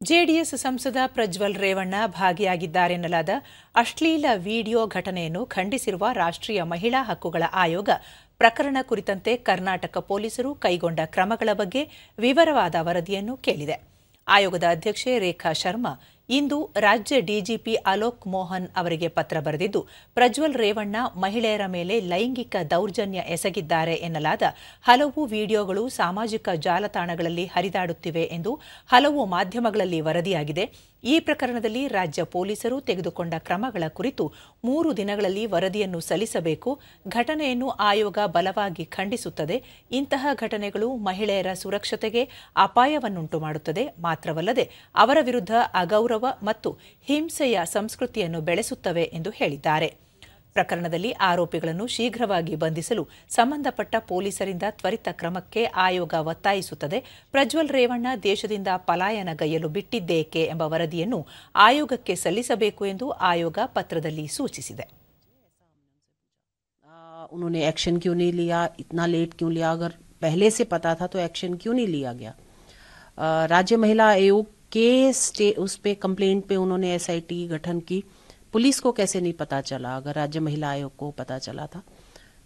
JDS ಸಂಸದ ಪ್ರಜ್ವಲ್ ರೇವಣ್ಣ ಭಾಗಿಯಾಗಿದ್ದಾರೆನ್ನಲಾದ ಅಶ್ಲೀಲ video ಘಟನೆಯನ್ನು ಖಂಡಿಸಿರುವ ರಾಷ್ಟ್ರೀಯ ಮಹಿಳಾ ಹಕ್ಕುಗಳ ಆಯೋಗ ಪ್ರಕರಣ ಕುರಿತಂತೆ ಕರ್ನಾಟಕ ಪೊಲೀಸರು ಕೈಗೊಂಡ ಕ್ರಮಗಳ ಬಗ್ಗೆ ವಿವರವಾದ ವರದಿಯನ್ನು ಕೇಳಿದೆ. ಆಯೋಗದ ಅಧ್ಯಕ್ಷೆ ರೇಖಾ ಶರ್ಮಾ ಇಂದು ರಾಜ್ಯ ಡಿಜಿಪಿ ಅಲೋಕ್ ಮೋಹನ್ ಅವರಿಗೆ ಪತ್ರ ಬರೆದಿದ್ದು, ಪ್ರಜ್ವಲ್ ರೇವಣ್ಣ ಮಹಿಳೆಯರ ಮೇಲೆ ಲೈಂಗಿಕ ದೌರ್ಜನ್ಯ ಎಸಗಿದ್ದಾರೆ ಎನ್ನಲಾದ ಹಲವು ವಿಡಿಯೋಗಳು ಸಾಮಾಜಿಕ ಜಾಲತಾಣಗಳಲ್ಲಿ ಹರಿದಾಡುತ್ತಿವೆ ಎಂದು ಹಲವು ಮಾಧ್ಯಮಗಳಲ್ಲಿ ವರದಿಯಾಗಿದೆ. ಈ ಪ್ರಕರಣದಲ್ಲಿ ರಾಜ್ಯ ಪೊಲೀಸರು ತೆಗೆದುಕೊಂಡ ಕ್ರಮಗಳ ಕುರಿತು ಮೂರು ದಿನಗಳಲ್ಲಿ ವರದಿಯನ್ನು ಸಲ್ಲಿಸಬೇಕು. ಘಟನೆಯನ್ನು ಆಯೋಗ ಬಲವಾಗಿ ಖಂಡಿಸುತ್ತದೆ. ಇಂತಹ ಘಟನೆಗಳು ಮಹಿಳೆಯರ ಸುರಕ್ಷತೆಗೆ ಅಪಾಯವನ್ನುಂಟು ಮಾಡುತ್ತದೆ ಮಾತ್ರವಲ್ಲದೆ ಅವರ ವಿರುದ್ಧ ಅಗೌರವ ಮತ್ತು ಹಿಂಸೆಯ ಸಂಸ್ಕೃತಿಯನ್ನು ಬೆಳೆಸುತ್ತವೆ ಎಂದು ಹೇಳಿದ್ದಾರೆ. ಪ್ರಕರಣದಲ್ಲಿ ಆರೋಪಿಗಳನ್ನು ಶೀಘ್ರವಾಗಿ ಬಂಧಿಸಲು ಸಂಬಂಧಪಟ್ಟ ಪೊಲೀಸರಿಂದ ತ್ವರಿತ ಕ್ರಮಕ್ಕೆ ಆಯೋಗ ಒತ್ತಾಯಿಸುತ್ತದೆ ಪ್ರಜ್ವಲ್ ರೇವಣ್ಣ ದೇಶದಿಂದ ಪಲಾಯನಗೈಯಲು ಬಿಟ್ಟಿದ್ದೇಕೆ ಎಂಬ ವರದಿಯನ್ನು ಆಯೋಗಕ್ಕೆ ಸಲ್ಲಿಸಬೇಕು ಎಂದು ಆಯೋಗ ಪತ್ರದಲ್ಲಿ ಸೂಚಿಸಿದೆ आ, उन्होंने एक्शन क्यों नहीं लिया इतना लेट क्यों लिया अगर पहले से पता था तो एक्शन क्यों नहीं लिया गया आ, राज्य महिला आयोग के स्टे उस पे कंप्लेंट पे उन्होंने एसआईटी गठन की पुलिस को कैसे नहीं पता चला? अगर राज्य महिला आयोग को पता चला था।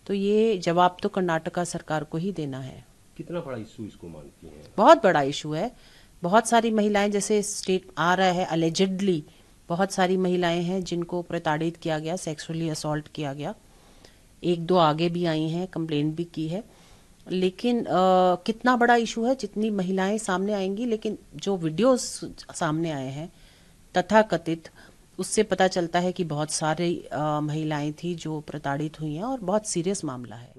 तो ये जवाब तो कर्नाटका सरकार को ही देना है। कितना बड़ा इशू इसको मानती हैं? बहुत बड़ा इशू है। बहुत सारी महिलाएँ जैसे स्टेट आ रहा है अलेजेडली बहुत सारी महिलाएँ हैं जिनको प्रताड़ित किया गया सेक्सुअली असॉल्ट किया गया। एक दो आगे भी आई हैं कंप्लेंट भी की है। लेकिन अ, कितना बड़ा इशू है जितनी महिलाएँ सामने आएँगी लेकिन जो वीडियोस सामने आए हैं तथाकथित उससे पता चलता है कि बहुत सारी महिलाएँ थी जो प्रताड़ित हुई हैं और बहुत सीरियस मामला है।